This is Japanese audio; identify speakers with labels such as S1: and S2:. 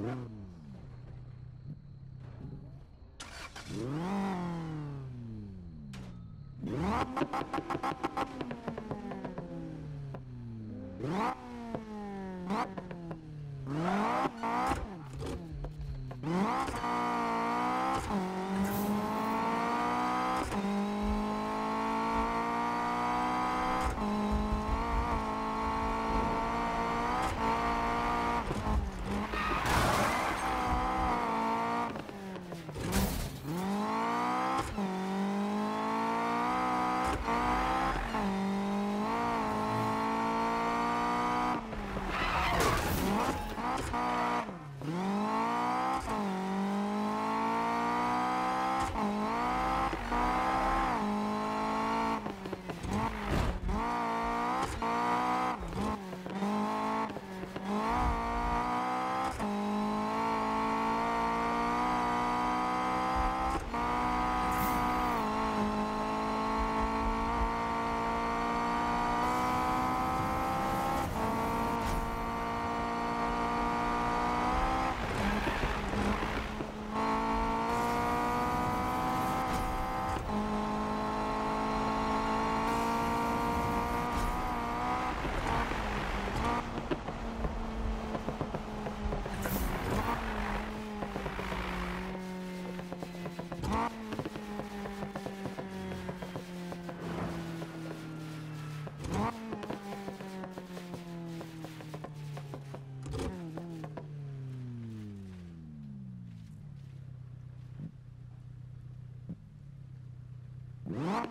S1: What? What?